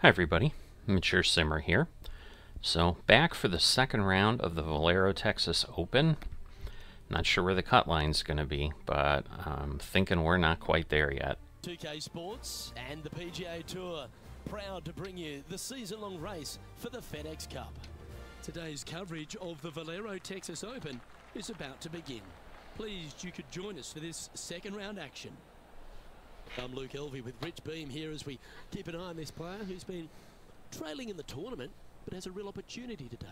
Hi everybody, Mature Simmer here. So back for the second round of the Valero Texas Open. Not sure where the cut line's going to be, but I'm thinking we're not quite there yet. 2K Sports and the PGA Tour proud to bring you the season-long race for the FedEx Cup. Today's coverage of the Valero Texas Open is about to begin. Pleased you could join us for this second round action. I'm Luke Elvy with Rich Beem here as we keep an eye on this player who's been trailing in the tournament but has a real opportunity today.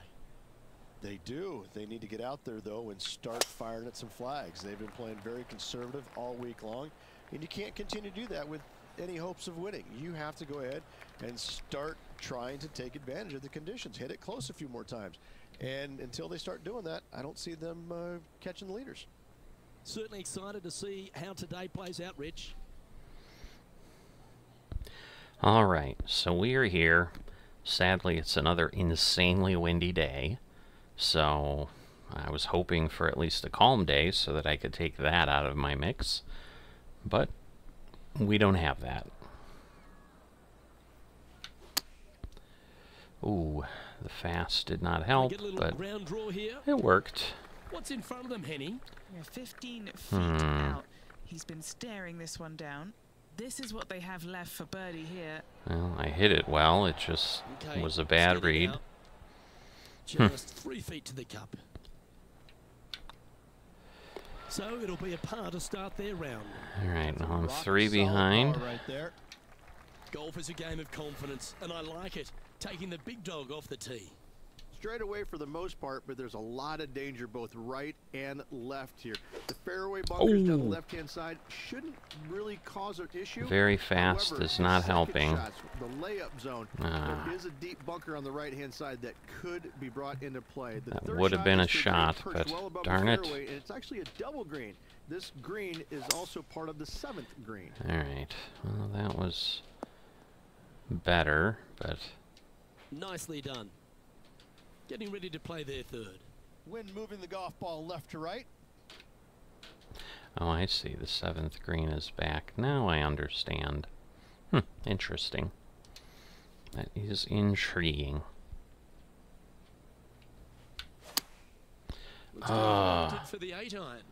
They do. They need to get out there, though, and start firing at some flags. They've been playing very conservative all week long, and you can't continue to do that with any hopes of winning. You have to go ahead and start trying to take advantage of the conditions. Hit it close a few more times. And until they start doing that, I don't see them uh, catching the leaders. Certainly excited to see how today plays out, Rich. All right, so we are here. Sadly, it's another insanely windy day. So I was hoping for at least a calm day so that I could take that out of my mix. But we don't have that. Ooh, the fast did not help, Get a little but draw here. it worked. What's in front of them, Henni? Yeah, 15 feet Hmm. out. He's been staring this one down. This is what they have left for birdie here. Well, I hit it well. It just Okay, was a bad read. Hmm. Just three feet to the cup. So it'll be a par to start their round. All right, now I'm three behind. Right there. Golf is a game of confidence, and I like it. Taking the big dog off the tee. Straight away for the most part, but there's a lot of danger both right and left here. The fairway bunkers down the left-hand side shouldn't really cause an issue. Very fast However, is not helping. shots, the layup zone, Ah. there is a deep bunker on the right-hand side that could be brought into play. The That would have been a shot, but well darn it. fairway, and it's actually a double green. This green is also part of the seventh green. All right, well, that was better, but Nicely done. Getting ready to play their third. When moving the golf ball left to right. oh, I see. The seventh green is back. Now I understand. Hmm, interesting. That is intriguing. Looks Ah. for the eight iron.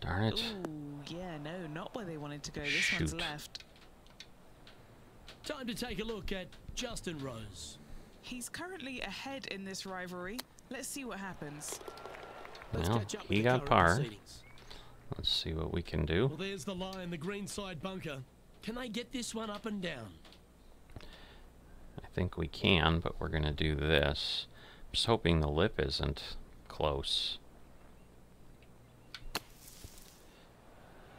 Darn it. Ooh, yeah, no, not where they wanted to go. This one's left. Time to take a look at Justin Rose. He's currently ahead in this rivalry. Let's see what happens. Let's Well, catch up with he got par. Let's see what we can do. Well, there's the line, the green side bunker. Can they get this one up and down? I think we can, but we're going to do this. I'm Just hoping the lip isn't close.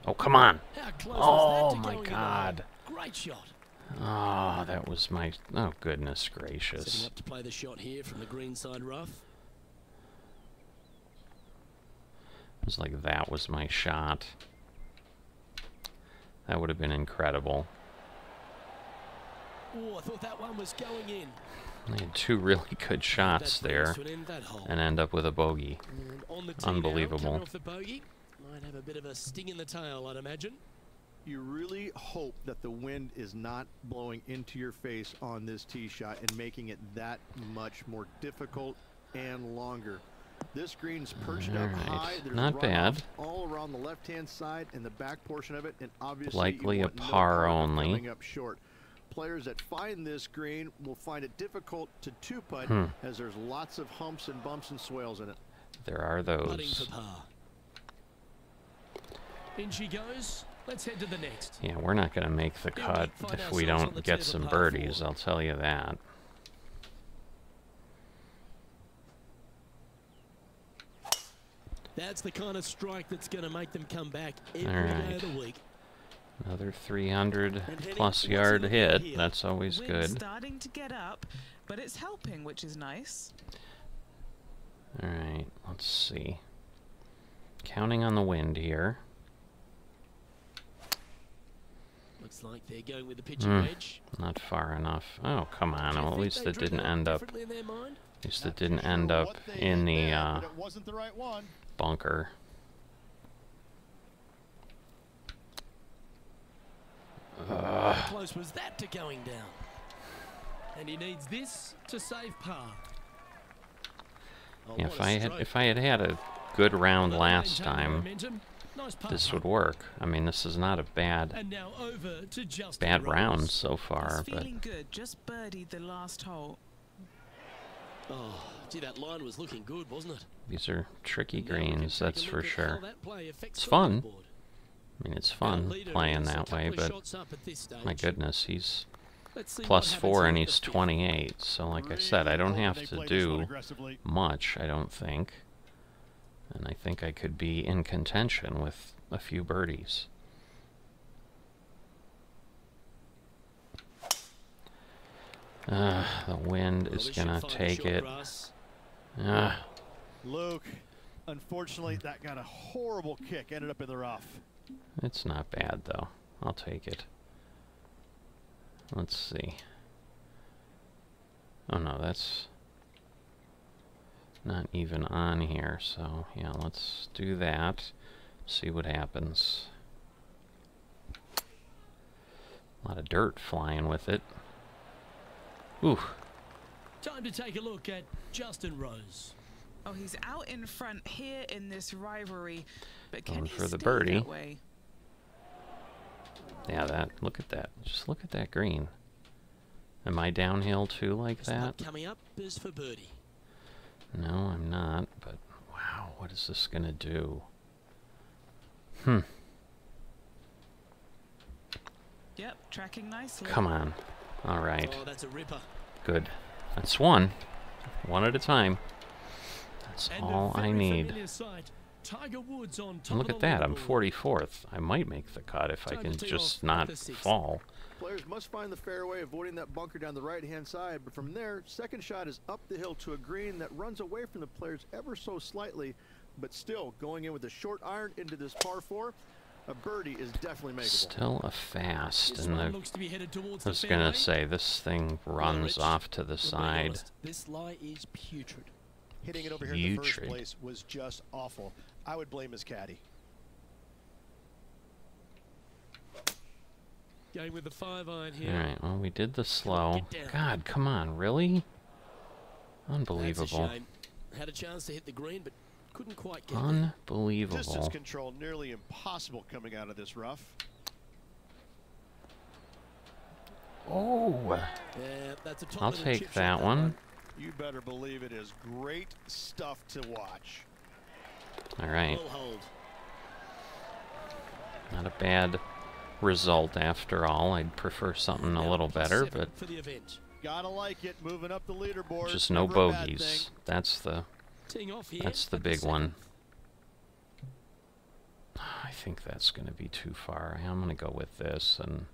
Oh, come on. Oh was that to oh, my God. Great shot. Oh, that was my... Oh, goodness Setting gracious. up to play the shot here from the green side rough. It was like that was my shot. That would have been incredible. Oh, I thought that one was going in. I had two really good shots there to an end that hole. and end up with a bogey. And on the now, Unbelievable. the bogey. Might have a bit of a sting in the tail, I'd imagine. You really hope that the wind is not blowing into your face on this tee shot and making it that much more difficult and longer. This green's perched up Alright, high. There's not bad. All around the left-hand side and the back portion of it, and obviously Likely you a want no par only. Coming up short. Players that find this green will find it difficult to two-putt Hmm. as there's lots of humps and bumps and swales in it. There are Putting those. for par. In she goes. Let's head to the next. Yeah, we're not going to make the cut find if we don't get tee of a some birdies, four. I'll tell you that. That's the kind of strike that's going to make them come back every day Alright. of the week. Another 300 And Henni, plus yard hit. here? That's always Wind's good. starting to get up, but it's helping, which is nice. Alright, let's see. Counting on the wind here. Looks like they're going with the pitching wedge. Not far enough. Oh, come on. Well, at least it didn't end up. in? At least it didn't end up in the uh, but it wasn't the right one. bunker. How close was that to going down? And he needs this to save par. Oh, Yeah, if I had if I had had a good round last time, momentum. Nice par this would work. I mean, this is not a bad And now over to Justin bad round so far, but good. Just birdied the last hole. Oh, gee, that line was looking good, wasn't it? these are tricky Now we can greens, that's for sure. that play affects It's fun. I mean, it's fun playing that way, but shots up at this stage. my goodness, he's Let's see what plus happens four and he's 28. So, like I said, I don't have to play this one do much, I don't think. And I think I could be in contention with a few birdies. Uh, the wind is gonna take it. Ah, Luke, unfortunately, that got a horrible kick. Ended up in the rough. it's not bad though. I'll take it. Let's see. Oh no, that's not even on here, so yeah, let's do that. See what happens. A lot of dirt flying with it. Ooh, Time to take a look at Justin Rose. Oh, he's out in front here in this rivalry, but can Going he for the stay birdie. that way? yeah, that. Look at that. Just look at that green. Am I downhill too like that? coming up is for birdie. No, I'm not, but wow, what is this gonna do? Hmm, Yep, tracking nicely. come on. Alright, Oh, that's a ripper. good. That's one. One at a time. That's And all I need. Tiger Woods on top And look at that, I'm 44th. I might make the cut if I Time to can just not the sixth. fall. Players must find the fairway, avoiding that bunker down the right-hand side. But from there, second shot is up the hill to a green that runs away from the players ever so slightly, but still going in with a short iron into this par four. A birdie is definitely makeable. Still a fast, and the, looks to be headed towards I was gonna say this thing runs Rich, off to the side. honest, This lie is putrid. Hitting it over here in the first place was just awful. I would blame his caddy. Going with the five iron here. Alright, well, we did the slow. God, come on, really? That's a Unbelievable. shame. Had a chance to hit the green, but couldn't quite get there. Distance Unbelievable. control nearly impossible coming out of this rough. Oh! Yeah, that's a top I'll take that one. You better believe it is great stuff to watch. Alright, not a bad result after all. I'd prefer something a little better, but for the event. Gotta like it, moving up the leaderboard. just no Never bogeys. That's the Teeing off here. that's the big one. I think that's going to be too far. I'm going to go with this, and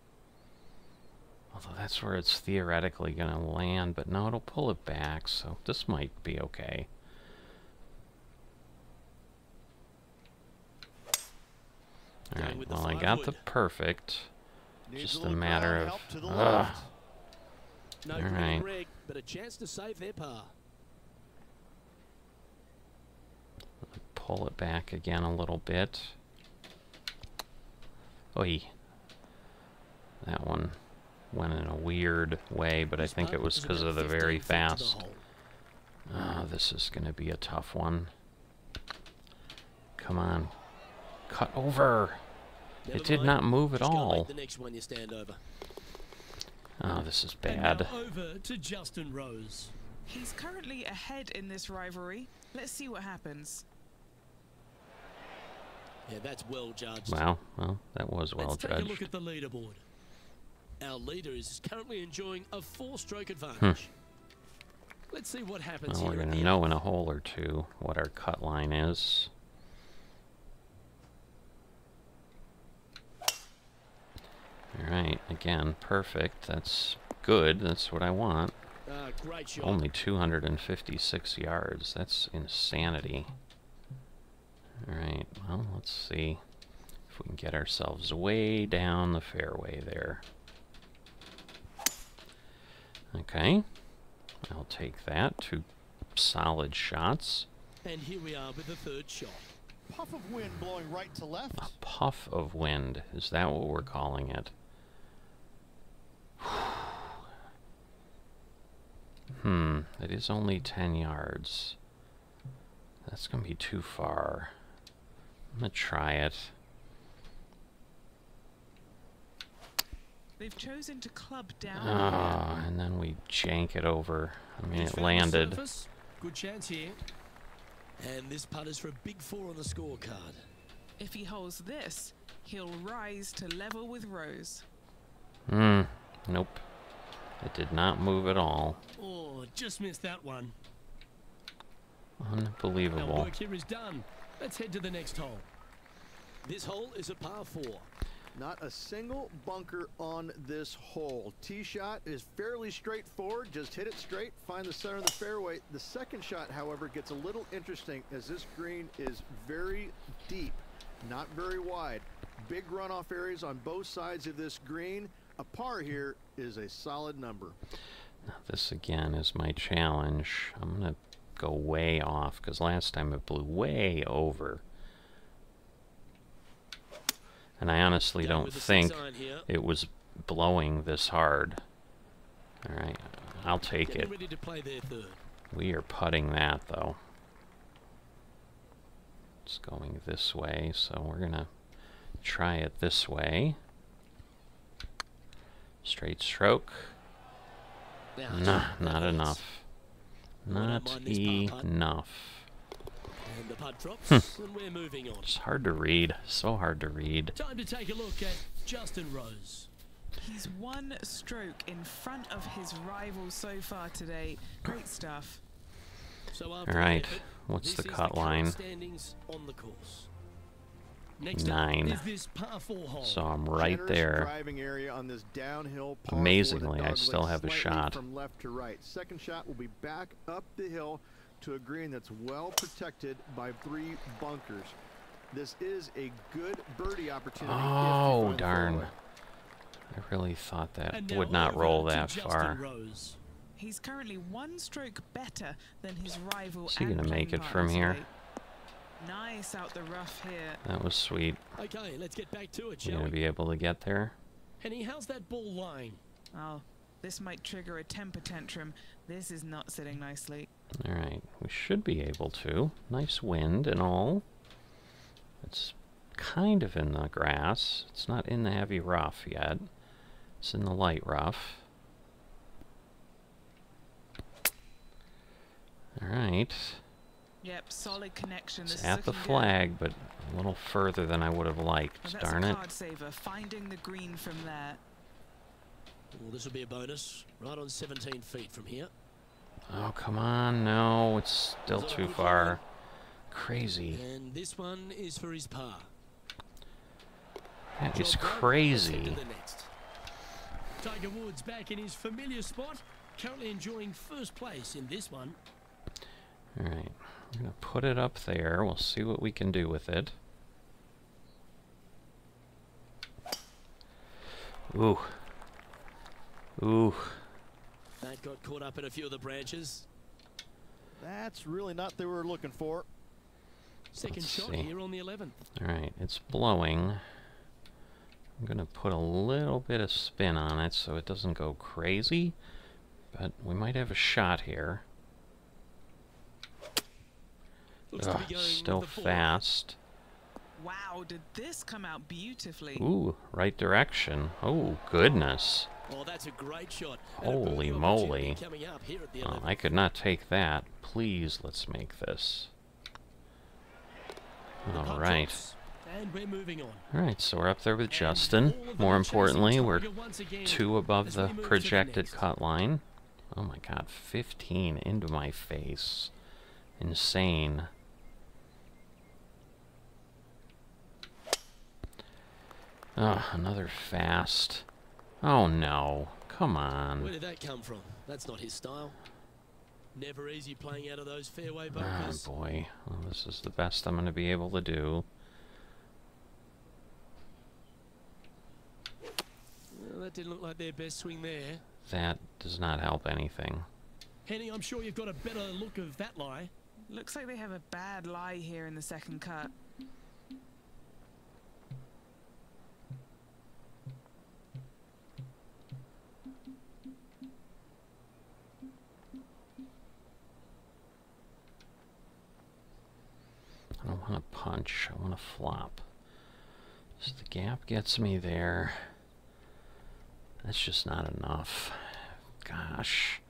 although that's where it's theoretically going to land, but no, it'll pull it back. So this might be okay. All Going right. with the Well, I five got the perfect. Needs Just a matter of- help Ugh. No All green but a chance to save their par. Pull it back again a little bit. Oi. That one went in a weird way, but I think it was because of the very 15 the fast. hole. Ah, this is going to be a tough one. Come on. Cut over. Never It did mind. not move at Just all. The next one you stand over. Oh, this is And now bad. over to Justin Rose. He's currently ahead in this rivalry. Let's see what happens. Yeah, that's well judged. Wow. Well, that was well Let's take a look at the leaderboard. Our leader is currently enjoying a four-stroke Hmm. advantage. Let's see what happens Well, we're going to know in a hole or two what our cut line is. Alright, again, perfect. That's good. That's what I want. Uh, great shot. Only 256 yards. That's insanity. Alright, well, let's see if we can get ourselves way down the fairway there. Okay, I'll take that. Two solid shots. And here we are with the third shot. Puff of wind blowing right to left. A puff of wind. Is that what we're calling it? Hmm, it is only 10 yards. That's going to be too far. I'm going to try it. They've chosen to club down. Oh, and then we jank it over. I mean, it landed. Good chance here. And this putt is for a big four on the scorecard. If he holds this, he'll rise to level with Rose. Hmm, nope. It did not move at all. Oh, just missed that one. Our Unbelievable. work here is done. Let's head to the next hole. This hole is a par four. Not a single bunker on this hole. Tee shot is fairly straightforward. Just hit it straight, find the center of the fairway. The second shot, however, gets a little interesting as this green is very deep, not very wide. Big runoff areas on both sides of this green. A par here is a solid number. Now this again is my challenge. I'm going to go way off because last time it blew way over. And I honestly Down don't think six iron here. it was blowing this hard. Alright, I'll take Getting it. ready to play their third. We are putting that though. It's going this way, so we're gonna try it this way. Straight stroke. Now, Nah, not enough. Not don't mind this par putt. enough. And the putt drops, Hmm. and we're moving on. It's hard to read. So hard to read. Time to take a look at Justin Rose. He's one stroke in front of his rival so far today. Great stuff. So after All that right, effort, what's the is cut current line? Standings on the course. Next Nine. up is this par four hole. So I'm right there. area on this downhill par four that Amazingly, I still have a shot. From left to right. Second shot will be back up the hill to a green that's well protected by three bunkers. This is a good birdie opportunity. Oh, darn. fairway. I really thought that would not roll that far. Rose. He's currently one stroke better than his rival. Is he gonna make it from partner here? Today. Nice out the rough here. That was sweet. Okay, let's get back to it, You shall gonna we? be able to get there? Henni, how's that ball lying? Oh, this might trigger a temper tantrum. This is not sitting nicely. Alright, we should be able to. Nice wind and all. It's kind of in the grass. It's not in the heavy rough yet. It's in the light rough. Alright. Yep, solid connection. This It's is at the looking good. flag, but a little further than I would have Well, liked. that's Darn a it. card saver, finding the green from there. Well, this will be a bonus. Right on 17 feet from here. Oh, come on. No, it's still Was it a too far. Crazy. And this one is for his par. That is Job done. Let's head to crazy. Tiger Woods back in his familiar spot. Currently enjoying first place in this one. Alright, we're gonna put it up there. We'll see what we can do with it. Ooh. Ooh. That got caught up in a few of the branches. That's really not what we were looking for. 2nd Let's shot see. here on the 11th. Alright, it's blowing. I'm gonna put a little bit of spin on it so it doesn't go crazy. But we might have a shot here. Looks Ugh, to be going still fast. Wow, did this come out beautifully? Ooh, right direction. Oh, goodness. Oh, that's a great shot. Holy moly. up here at the Oh, I could not take that. Please, let's make this. All right. And we're moving on. All right, so we're up there with Justin. More importantly, we're Tiger once again two above the we move the projected cut line. Oh my god, 15 into my face. Insane. Oh, another fast. Oh no. Come on. Where did that come from? That's not his style. Never easy playing out of those fairway ah, bunkers. Oh boy. Well, this is the best I'm going to be able to do. Well, that didn't look like their best swing there. That does not help anything. Henni, I'm sure you've got a better look of that lie. Looks like they have a bad lie here in the second cut. Want to punch. I want to flop. So the gap gets me there. That's just not enough. Gosh.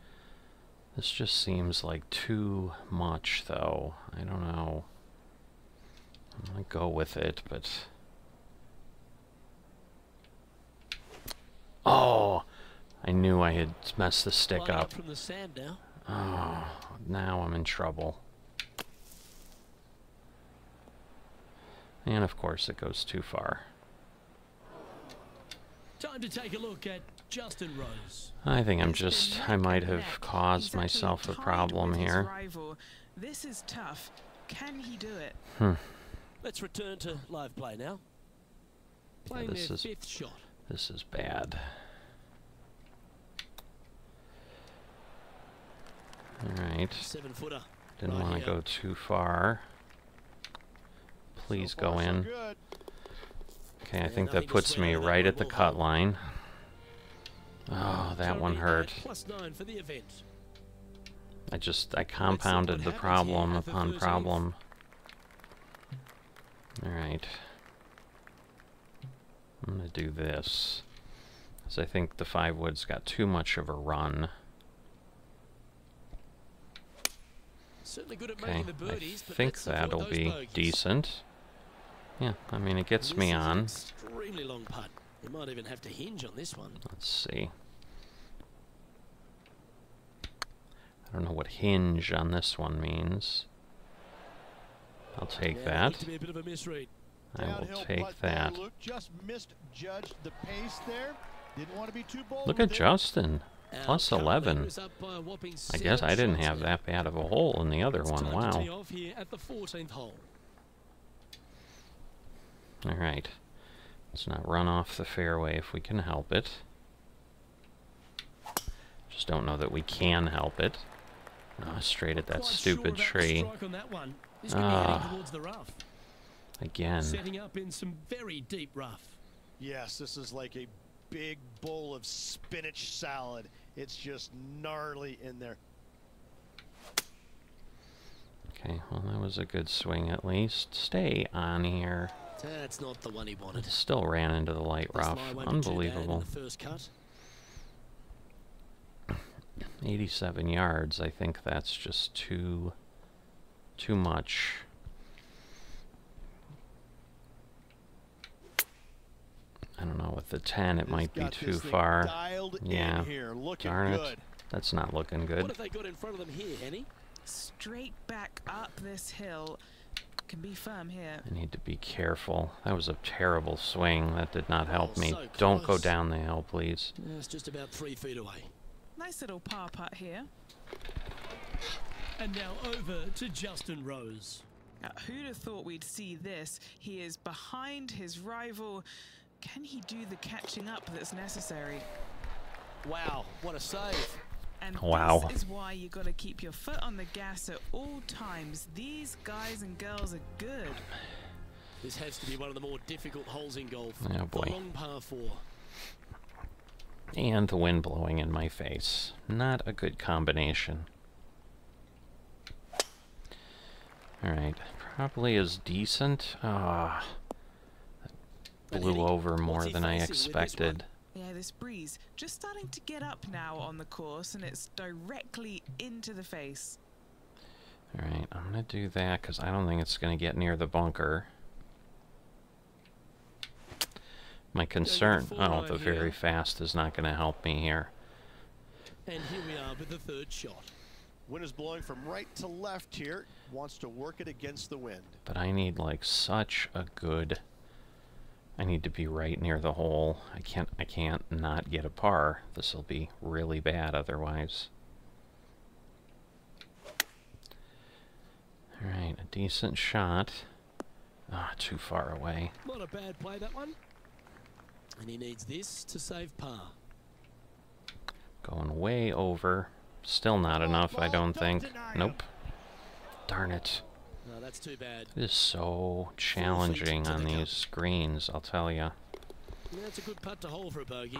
This just seems like too much, though. I don't know. I'm gonna go with it, but... Oh! I knew I had messed the stick up. from the sand now. Oh, now I'm in trouble. And of course it goes too far. Time to take a look at Justin Rose. I think I'm just I might have caused myself a problem here. This is tough. Can he do it? Hmm, Let's return to live play now. Playing this their is- fifth shot. this is bad. Alright, didn't want to go too far. Please go in. Okay, I think that puts me right at the cut line. Oh, that one hurt. Plus nine for the event. I just, I compounded the problem upon problem. Alright. I'm gonna do this. Because I think the Five Woods got too much of a run. Certainly good at Okay, making the I birdies, but think that'll be decent. Yeah, I mean, it gets This me on. Extremely long putt. You might even have to hinge on this one. Let's see. I don't know what hinge on this one means. I'll take Now, that. looked To be a bit of a misread. I will Downhill take that. Luke just misjudged the pace there. Didn't want to be too bold. Look at. Justin. Our Plus current 11. leader is up by a whopping I guess I didn't have that bad of a hole in the other It's one. time to Wow. tee off here at the 14th hole. All right. Let's not run off the fairway if we can help it. Just don't know that we can help it. Oh, straight at that stupid sure tree. on that one. This could be Ah. the rough. Again. Setting up in some very deep rough. Yes, this is like a big bowl of spinach salad. It's just gnarly in there. Okay, well, that was a good swing at least. Stay on here. That's not the one he It still ran into the light This rough. lie won't be too bad in Unbelievable. the first cut. 87 yards. I think that's just too too much. I don't know with the 10 it It's might be too far. Yeah. here, Darn it. good. That's not looking What good. have they got in front of them here, Henni? Straight back up this hill. Can be firm here. I need to be careful. That was a terrible swing. That did not help Oh, me. so Don't go down the hill, please. Yeah, it's just about three feet away. Nice little par putt here. And now over to Justin Rose. Now, who'd have thought we'd see this? He is behind his rival. Can he do the catching up that's necessary? Wow, what a save. And Wow. this is why you got to keep your foot on the gas at all times. These guys and girls are good. This has to be one of the more difficult holes in golf. Oh, boy. long par four. And the wind blowing in my face. Not a good combination. Alright, probably is decent. Ah, But blew over more than I facing with this expected. Yeah, this breeze just starting to get up now on the course, and it's directly into the face. Alright, I'm gonna do that because I don't think it's gonna get near the bunker. My concern, oh, the here. very fast is not gonna help me here. And here we are with the third shot. Wind is blowing from right to left here. Wants to work it against the wind. But I need like such a good. I need to be right near the hole. I can't. I can't not get a par. This will be really bad otherwise. All right, a decent shot. Ah, too far away. Not a bad play, that one. And he needs this to save par. Going way over. Still not Oh, enough, I don't think. Nope. Darn it. No, that's too bad. It is so challenging on the cup. these screens, I'll tell you. Yeah, it's a good putt to hole for a bogey.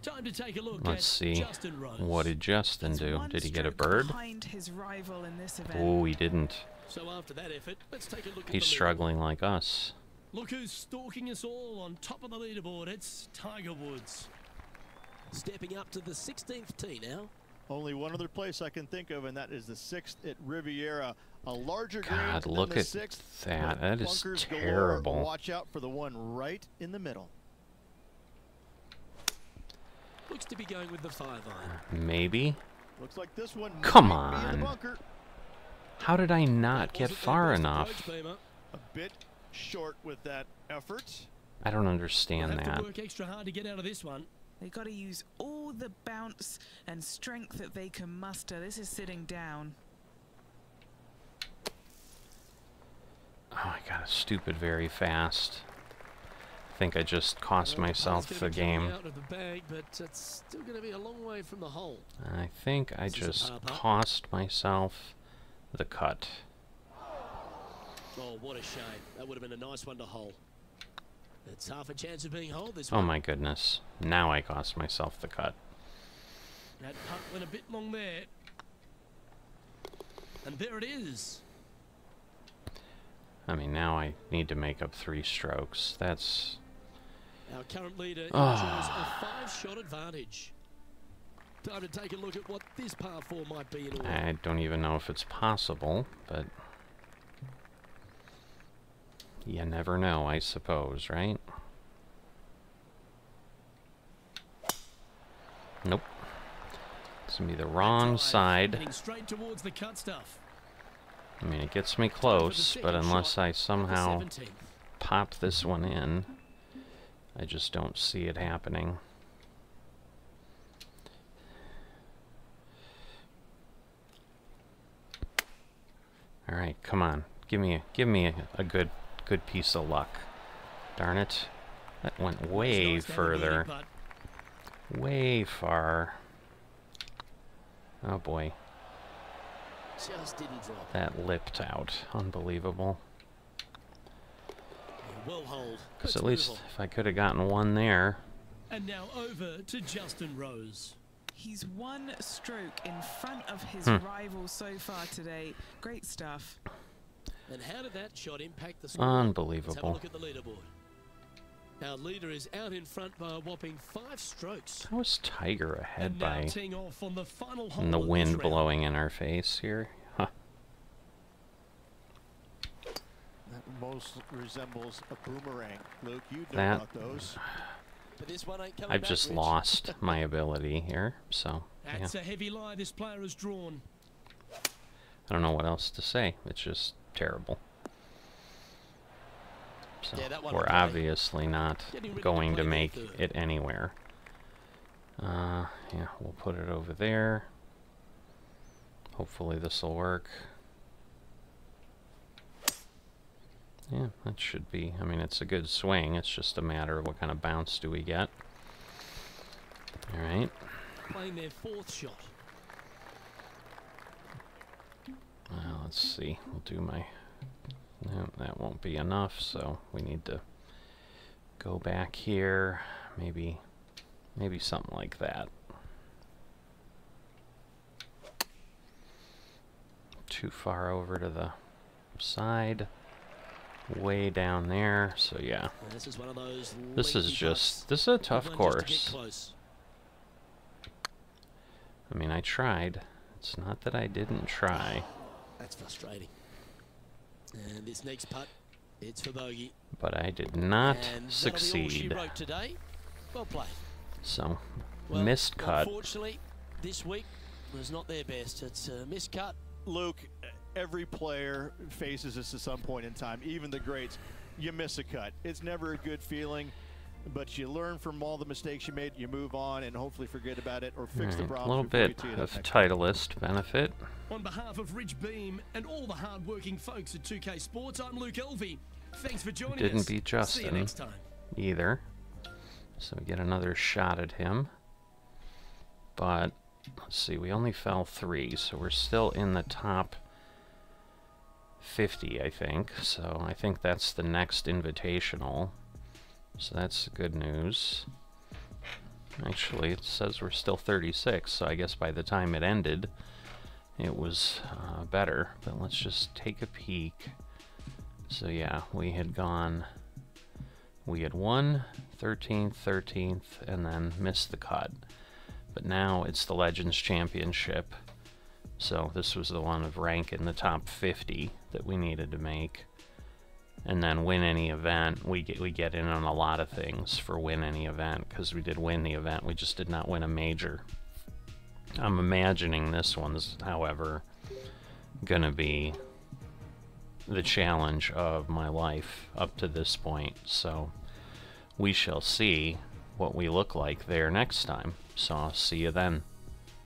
Time to take a look Let's at see. Justin Rose. What did Justin do? Did he get a bird? His rival in this event. Oh, he didn't. So after that effort, let's take a look at He's the struggling like us. Look who's stalking us all on top of the leaderboard. It's Tiger Woods. Stepping up to the 16th tee now. Only one other place I can think of, and that is the sixth at Riviera. A larger green God, than look the at sixth. that. That is bunkers galore. terrible. Watch out for the one right in the middle. Looks to be going with the five iron. Maybe? Looks like this one Come might be in on. How did I not get far enough? A bit short with that effort. I don't They'll understand have that. To work extra hard to get out of this one. They got to use all the bounce and strength that they can muster. This is sitting down. Oh, I got a stupid very fast. I think I just cost Well, myself put's the gonna be coming game. Out of the bag, but it's still going to be a long way from the hole. I think I This is just cost myself the cut. Oh, what a shame. That would have been a nice one to hole. It's half a chance of being hole this Oh my goodness. Now I cost myself the cut. That putt went a bit long there. And there it is. I mean, now I need to make up three strokes. That's... Our current leader enjoys Ah. a five-shot advantage. Time to take a look at what this par four might be in order. I don't even know if it's possible, but... You never know, I suppose, right? Nope. It's gonna be the wrong side. Straight towards the cut stuff. I mean, it gets me Time for the close, but unless I somehow pop this one in, I just don't see it happening. All right, come on, give me a give me a, a good good piece of luck. Darn it, that went way Nice to have a birdie further, way far. Oh boy, Just didn't drop. that lipped out, unbelievable. Because at least if I could have gotten one there. And now over to Justin Rose. He's one stroke in front of his Hmm. rival so far today. Great stuff. And how did that shot impact the score? Let's have a Unbelievable. look at the leaderboard. Our leader is out in front by a whopping five strokes. How is Tiger ahead by off on the final and the wind round. blowing in our face here? Huh. That most resembles a boomerang. Luke, you know That- about those. But this one ain't coming I've back, just Rich. lost my ability here, so yeah. That's a heavy lie this player has drawn. I don't know what else to say. It's just terrible. So Yeah, we're obviously not Getting ready to going to make it anywhere. Uh, yeah, we'll put it over there. Hopefully this will work. Yeah, that should be. I mean, it's a good swing. It's just a matter of what kind of bounce do we get. All right. Playing their fourth shot. Well, let's see. We'll do my. No, that won't be enough, so we need to go back here. Maybe, maybe something like that. Too far over to the side. Way down there. So yeah, this is one of those. this is just this is a tough course. I mean, I tried. It's not that I didn't try, That's frustrating. And this next putt, it's for bogey. but I did not and that'll be all she succeed. wrote today. Well played. So, Well, missed cut. Unfortunately, this week was not their best. It's a missed cut. Luke, every player faces this at some point in time, even the greats. You miss a cut. It's never a good feeling, but you learn from all the mistakes you made, you move on, and hopefully forget about it or fix the Alright, problem. a little bit of Titleist benefit. On behalf of Rich Beem and all the hard-working folks at 2K Sports, I'm Luke Elvy. Thanks for joining Didn't us. beat See you Justin. next time. either. So we get another shot at him. But, let's see, we only fell three, so we're still in the top 50, I think. So I think that's the next invitational. So that's good news. Actually, it says we're still 36, so I guess by the time it ended, it was uh, better. But let's just take a peek. So yeah, we had gone, we had won 13th, 13th, and then missed the cut. But now it's the Legends Championship. So this was the one of rank in the top 50 that we needed to make. And then win any event. We get we get in on a lot of things for win any event because we did win the event. We just did not win a major. I'm imagining this one's, however, gonna be the challenge of my life up to this point. So we shall see what we look like there next time. So I'll see you then.